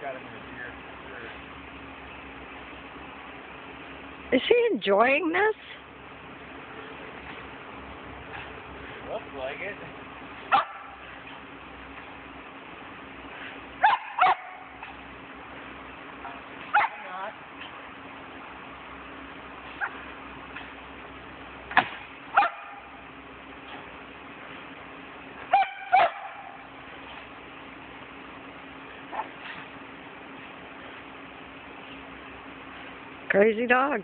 got him in a deer. Is he enjoying this? Looks like it. Crazy dog.